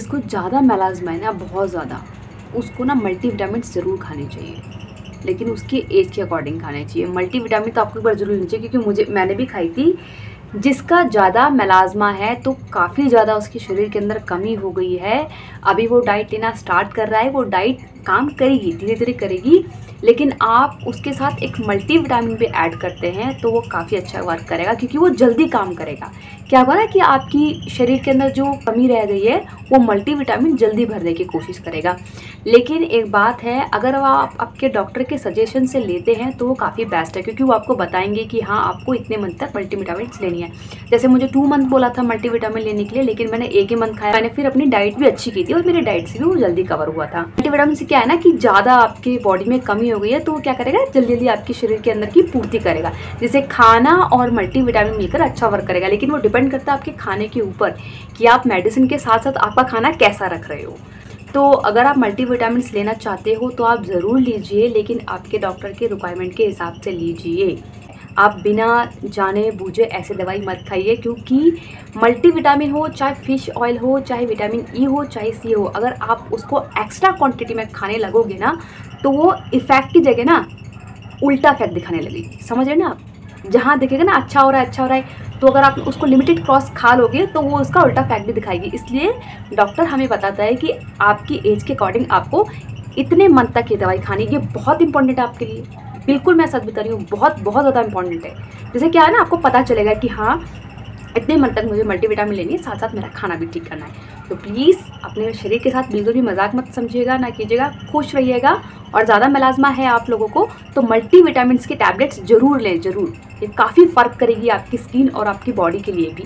जिसको ज़्यादा मेलाज्मा है ना, बहुत ज़्यादा। उसको ना मल्टीविटामिन ज़रूर खाने चाहिए। लेकिन उसके एज के अकॉर्डिंग खाने चाहिए। मल्टीविटामिन तो आपको एक बार ज़रूर लेनी चाहिए, क्योंकि मुझे, मैंने भी खाई थी। जिसका ज़्यादा मेलाज्मा है तो काफ़ी ज़्यादा उसके शरीर के अंदर कमी हो गई है। अभी वो डाइट लेना स्टार्ट कर रहा है, वो डाइट काम करेगी धीरे धीरे करेगी, लेकिन आप उसके साथ एक मल्टी विटामिन भी ऐड करते हैं तो वो काफ़ी अच्छा वर्क करेगा, क्योंकि वो जल्दी काम करेगा। क्या होगा ना कि आपकी शरीर के अंदर जो कमी रह गई है, वो मल्टी विटामिन जल्दी भरने की कोशिश करेगा। लेकिन एक बात है, अगर आप आपके डॉक्टर के सजेशन से लेते हैं तो वो काफ़ी बेस्ट है, क्योंकि वो आपको बताएँगे कि हाँ आपको इतने मंथ तक मल्टी विटामिन लेनी है। जैसे मुझे टू मंथ बोला था मल्टीविटामिन लेने के लिए, लेकिन मैंने एक ही मंथ खाया। मैंने फिर अपनी डाइट भी अच्छी की थी और मेरी डाइट से भी वो जल्दी कवर हुआ था। मल्टीविटामिन से क्या है ना कि ज़्यादा आपकी बॉडी में कमी हो गई है तो क्या करेगा? जल्दी जल्दी आपके शरीर के अंदर की पूर्ति करेगा। जैसे खाना और मल्टीविटामिन मिलकर अच्छा वर्क करेगा, लेकिन वो डिपेंड करता है आपके खाने के ऊपर कि आप मेडिसिन के साथ साथ आपका खाना कैसा रख रहे हो। तो अगर आप मल्टीविटामिन लेना चाहते हो तो आप ज़रूर लीजिए, लेकिन आपके डॉक्टर के रिक्वायरमेंट के हिसाब से लीजिए। आप बिना जाने बूझे ऐसे दवाई मत खाइए, क्योंकि मल्टीविटामिन हो, चाहे फ़िश ऑयल हो, चाहे विटामिन ई e हो, चाहे सी हो, अगर आप उसको एक्स्ट्रा क्वांटिटी में खाने लगोगे ना तो वो इफ़ेक्ट की जगह ना उल्टा इफ़ेक्ट दिखाने लगेगी समझ रहे ना आप? जहाँ देखेगा ना अच्छा हो रहा है अच्छा हो रहा है तो अगर आप उसको लिमिटेड क्रॉस खा लोगे तो वो उसका उल्टा फैक्ट भी दिखाएगी। इसलिए डॉक्टर हमें बताता है कि आपकी एज के अकॉर्डिंग आपको इतने मंथ तक ये दवाई खानी, ये बहुत इंपॉर्टेंट है आपके लिए। बिल्कुल मैं सच बता रही हूँ, बहुत बहुत ज़्यादा इंपॉर्टेंट है। जैसे क्या है ना, आपको पता चलेगा कि हाँ इतने मन तक मुझे मल्टीविटामिन लेनी है साथ साथ मेरा खाना भी ठीक करना है। तो प्लीज़ अपने शरीर के साथ बिल्कुल भी मज़ाक मत समझिएगा, ना कीजिएगा, खुश रहिएगा और ज़्यादा मेलाजमा है आप लोगों को तो मल्टी विटामिन के टैबलेट्स ज़रूर लें, ज़रूर। ये काफ़ी फ़र्क करेगी आपकी स्किन और आपकी बॉडी के लिए भी।